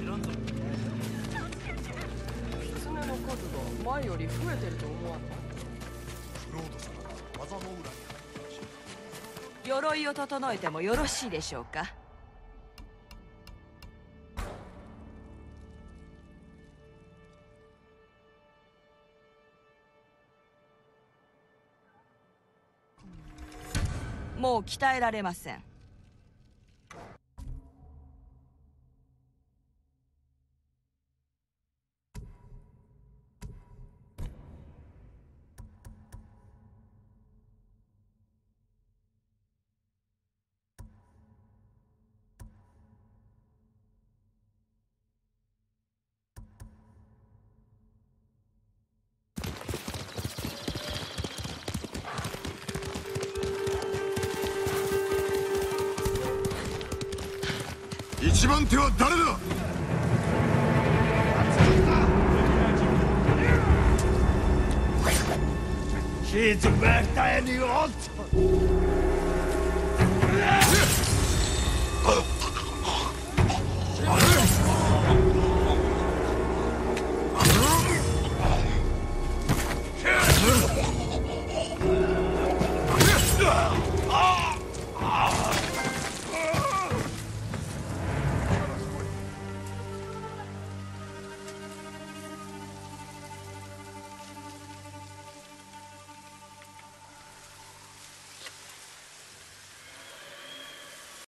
知らんぞ狐の数が前より増えてると思わんクロード様が技の裏。に鎧を整えてもよろしいでしょうか。もう鍛えられません。一番手は誰だ She's back there in the